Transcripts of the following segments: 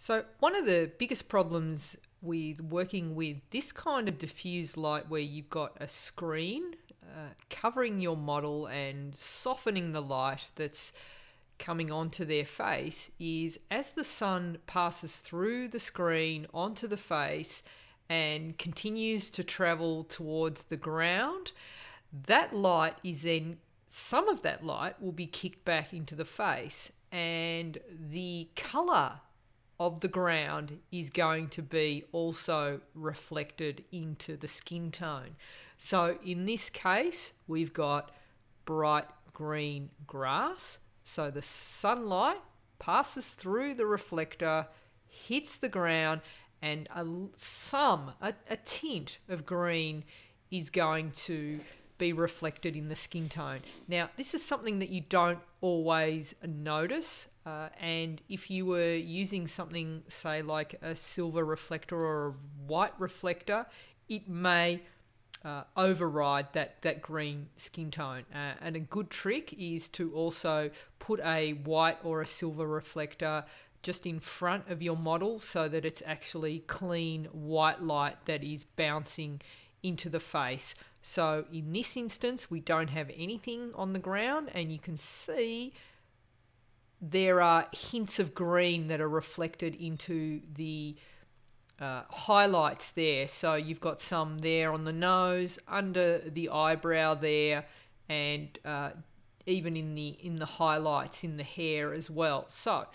So, one of the biggest problems with working with this kind of diffuse light where you've got a screen uh, covering your model and softening the light that's coming onto their face is as the sun passes through the screen onto the face and continues to travel towards the ground, that light is then some of that light will be kicked back into the face and the color of the ground is going to be also reflected into the skin tone. So in this case, we've got bright green grass. So the sunlight passes through the reflector, hits the ground, and a, some, a, a tint of green is going to be reflected in the skin tone. Now, this is something that you don't always notice. Uh, and if you were using something, say, like a silver reflector or a white reflector, it may uh, override that, that green skin tone. Uh, and a good trick is to also put a white or a silver reflector just in front of your model so that it's actually clean white light that is bouncing into the face. So in this instance, we don't have anything on the ground, and you can see there are hints of green that are reflected into the uh, highlights there. So you've got some there on the nose, under the eyebrow there, and uh, even in the in the highlights in the hair as well. So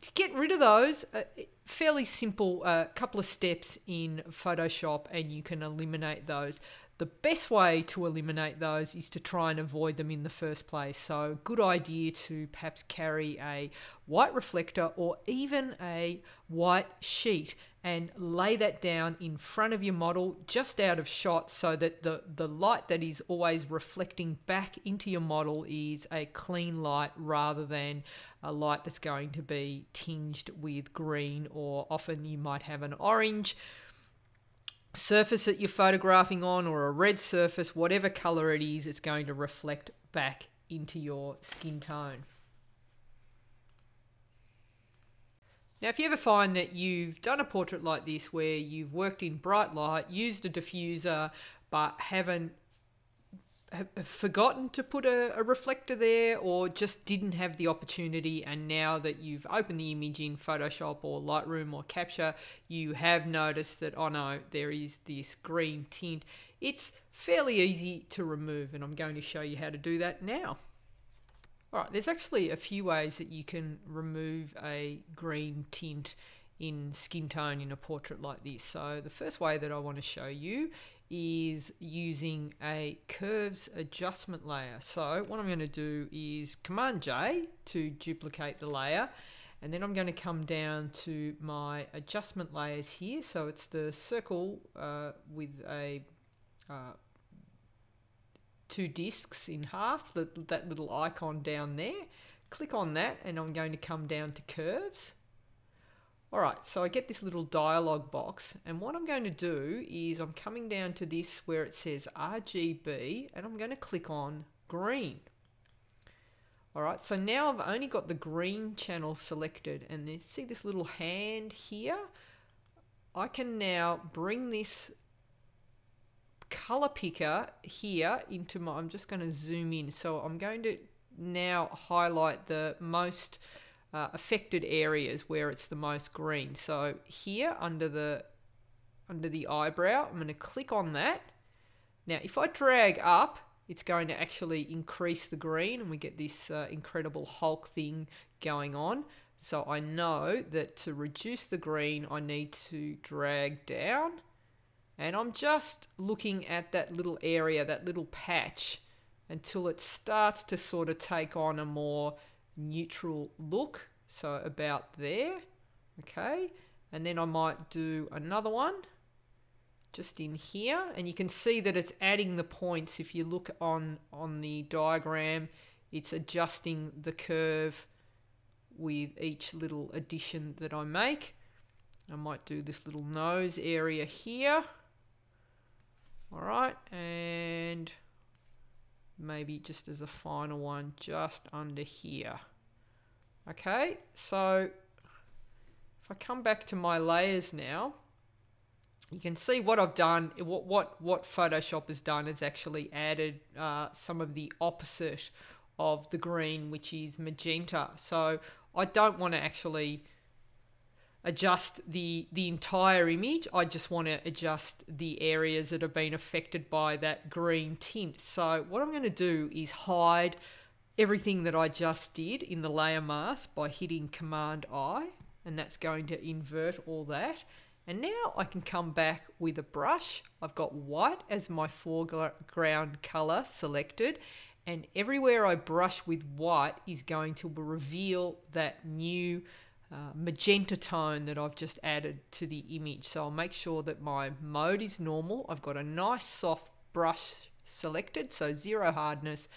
to get rid of those, uh, fairly simple uh, couple of steps in Photoshop, and you can eliminate those. The best way to eliminate those is to try and avoid them in the first place. So, good idea to perhaps carry a white reflector or even a white sheet and lay that down in front of your model just out of shot so that the, the light that is always reflecting back into your model is a clean light rather than a light that's going to be tinged with green or often you might have an orange surface that you're photographing on or a red surface, whatever color it is, it's going to reflect back into your skin tone. Now, if you ever find that you've done a portrait like this where you've worked in bright light, used a diffuser, but haven't have forgotten to put a, a, reflector there or just didn't have the opportunity and now that you've opened the image in Photoshop or Lightroom or Capture you have noticed that oh no there is this green tint. It's fairly easy to remove and I'm going to show you how to do that now. Alright there's actually a few ways that you can remove a green tint in skin tone in a portrait like this. So the first way that I want to show you is using a curves adjustment layer. So what I'm going to do is Command J to duplicate the layer and then I'm going to come down to my adjustment layers here. So it's the circle uh, with a uh, two discs in half, the, that little icon down there. Click on that and I'm going to come down to curves Alright, so I get this little dialog box and what I'm going to do is I'm coming down to this where it says RGB and I'm going to click on green. Alright, so now I've only got the green channel selected and this, see this little hand here? I can now bring this color picker here into my, I'm just going to zoom in. So I'm going to now highlight the most uh, affected areas where it's the most green. So here under the under the eyebrow, I'm going to click on that. Now, if I drag up, it's going to actually increase the green and we get this uh, incredible Hulk thing going on. So I know that to reduce the green, I need to drag down. And I'm just looking at that little area, that little patch, until it starts to sort of take on a more neutral look. So about there, okay. And then I might do another one just in here and you can see that it's adding the points if you look on on the diagram it's adjusting the curve with each little addition that I make I might do this little nose area here alright and maybe just as a final one just under here. Okay, so if I come back to my layers now, you can see what I've done, what, what, what Photoshop has done is actually added uh, some of the opposite of the green, which is magenta. So I don't want to actually adjust the the entire image. I just want to adjust the areas that have been affected by that green tint. So what I'm going to do is hide everything that I just did in the layer mask by hitting Command I and that's going to invert all that. And now I can come back with a brush. I've got white as my foreground color selected and everywhere I brush with white is going to reveal that new uh, magenta tone that I've just added to the image. So I'll make sure that my mode is normal. I've got a nice soft brush selected, so zero hardness,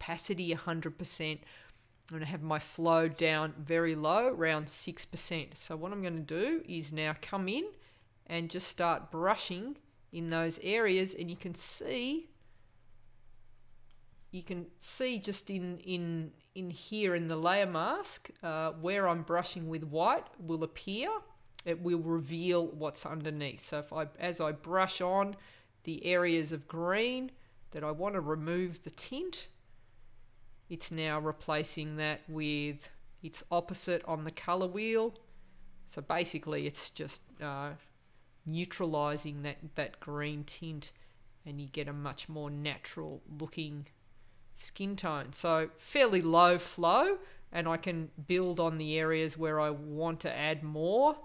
opacity 100%. I'm going to have my flow down very low, around 6%. So what I'm going to do is now come in and just start brushing in those areas and you can see you can see just in in in here in the layer mask uh, where I'm brushing with white will appear. It will reveal what's underneath. So if I as I brush on the areas of green that I want to remove the tint it's now replacing that with its opposite on the color wheel. So basically it's just uh, neutralizing that that green tint and you get a much more natural looking skin tone. So fairly low flow and I can build on the areas where I want to add more.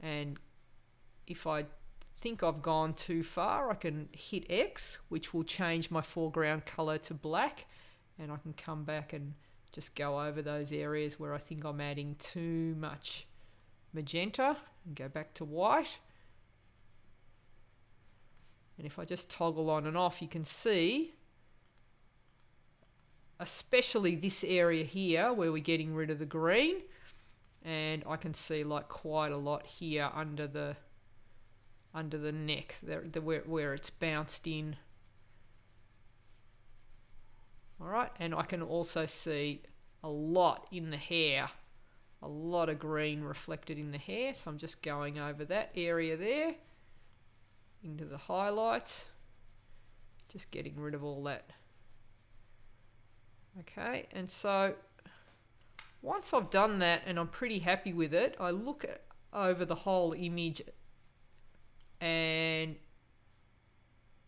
And if I think I've gone too far, I can hit X, which will change my foreground color to black. And I can come back and just go over those areas where I think I'm adding too much magenta and go back to white. And if I just toggle on and off, you can see especially this area here where we're getting rid of the green. And I can see like quite a lot here under the under the neck there the, where, where it's bounced in. All right and I can also see a lot in the hair a lot of green reflected in the hair. So I'm just going over that area there into the highlights. Just getting rid of all that Okay, and so once I've done that and I'm pretty happy with it, I look over the whole image and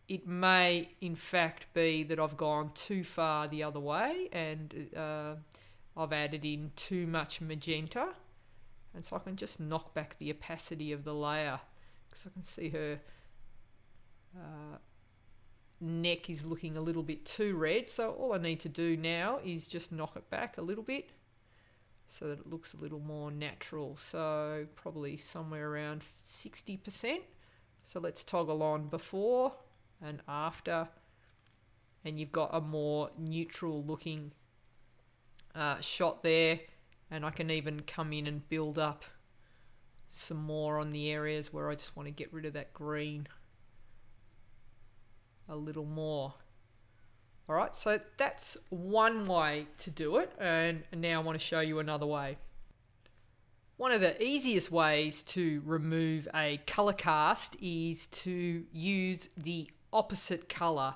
it may in fact be that I've gone too far the other way and uh, I've added in too much magenta. And so I can just knock back the opacity of the layer because I can see her uh, neck is looking a little bit too red. So all I need to do now is just knock it back a little bit so that it looks a little more natural. So probably somewhere around 60%. So let's toggle on before and after and you've got a more neutral looking uh, shot there and I can even come in and build up some more on the areas where I just want to get rid of that green a little more. All right, so that's one way to do it, and now I want to show you another way. One of the easiest ways to remove a color cast is to use the opposite color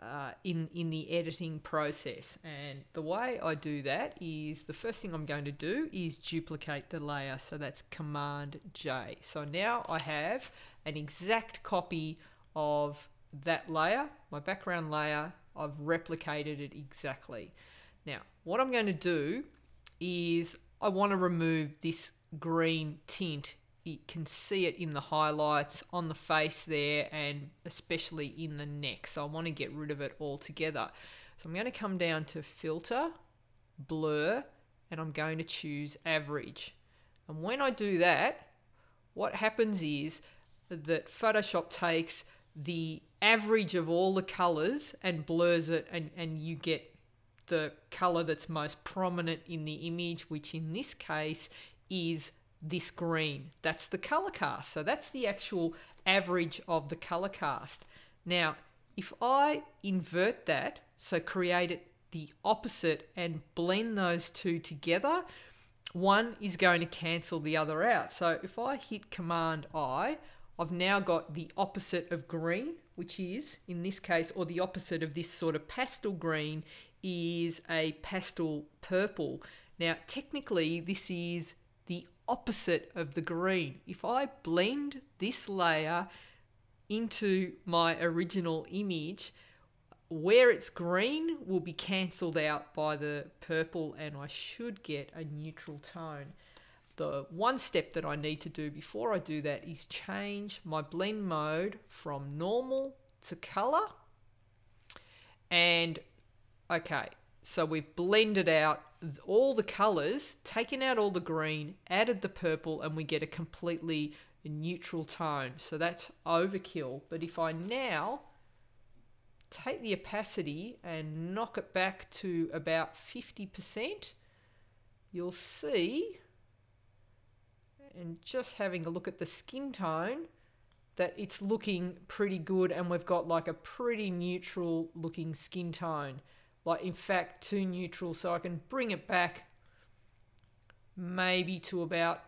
uh, in, in the editing process. And the way I do that is the first thing I'm going to do is duplicate the layer. So that's Command J. So now I have an exact copy of that layer, my background layer, I've replicated it exactly. Now, what I'm going to do is I want to remove this green tint. You can see it in the highlights on the face there and especially in the neck. So I want to get rid of it altogether. So I'm going to come down to filter, blur, and I'm going to choose average. And when I do that, what happens is that Photoshop takes the average of all the colors and blurs it and, and you get the color that's most prominent in the image, which in this case is this green. That's the color cast. So that's the actual average of the color cast. Now, if I invert that, so create it the opposite and blend those two together, one is going to cancel the other out. So if I hit Command I, I've now got the opposite of green, which is, in this case, or the opposite of this sort of pastel green is a pastel purple. Now, technically, this is the opposite of the green. If I blend this layer into my original image, where it's green will be cancelled out by the purple and I should get a neutral tone. The one step that I need to do before I do that is change my blend mode from normal to colour. And okay, so we've blended out all the colours, taken out all the green, added the purple, and we get a completely neutral tone. So that's overkill. But if I now take the opacity and knock it back to about 50%, you'll see, and just having a look at the skin tone, that it's looking pretty good and we've got like a pretty neutral looking skin tone. Like in fact, too neutral, so I can bring it back maybe to about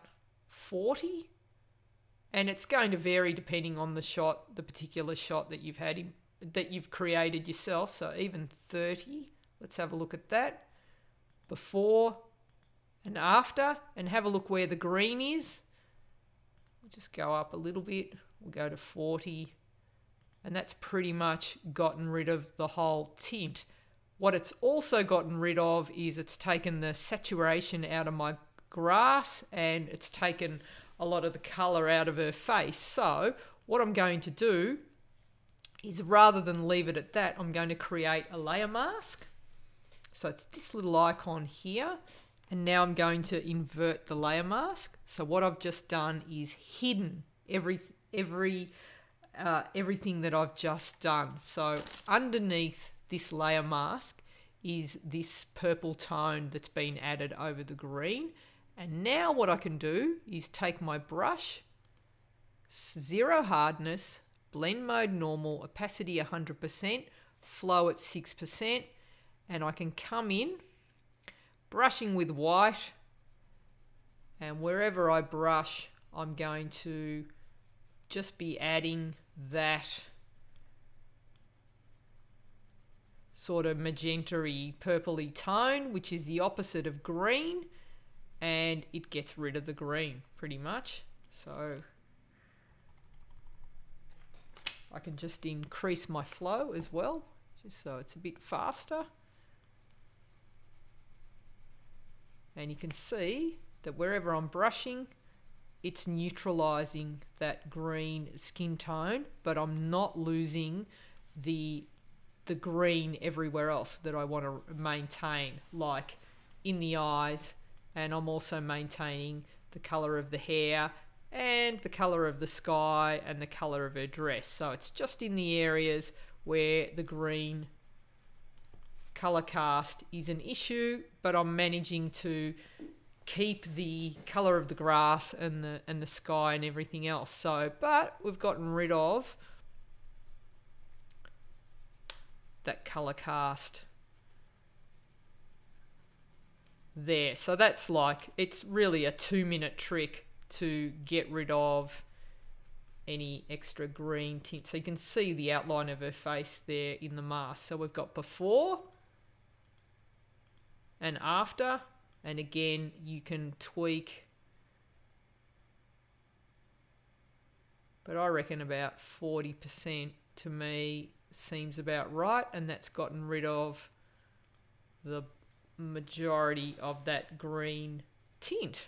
40 and it's going to vary depending on the shot, the particular shot that you've had in, that you've created yourself. So even 30. Let's have a look at that. Before and after, and have a look where the green is. We'll just go up a little bit. We'll go to 40. And that's pretty much gotten rid of the whole tint. What it's also gotten rid of is it's taken the saturation out of my grass and it's taken a lot of the colour out of her face. So what I'm going to do is rather than leave it at that, I'm going to create a layer mask. So it's this little icon here. And now I'm going to invert the layer mask. So what I've just done is hidden every every uh, everything that I've just done. So underneath this layer mask is this purple tone that's been added over the green. And now what I can do is take my brush, zero hardness, blend mode normal, opacity 100%, flow at 6%, and I can come in, brushing with white, and wherever I brush, I'm going to just be adding that sort of magenta-y, purpley tone, which is the opposite of green, and it gets rid of the green pretty much. So I can just increase my flow as well, just so it's a bit faster. And you can see that wherever I'm brushing, it's neutralizing that green skin tone, but I'm not losing the the green everywhere else that I want to maintain, like in the eyes, and I'm also maintaining the color of the hair and the color of the sky and the color of her dress. So it's just in the areas where the green color cast is an issue, but I'm managing to keep the color of the grass and the and the sky and everything else. So, but we've gotten rid of that color cast there. So that's like it's really a 2 minute trick to get rid of any extra green tint. So you can see the outline of her face there in the mask. So we've got before and after. And again, you can tweak. But I reckon about 40% to me seems about right. And that's gotten rid of the majority of that green tint.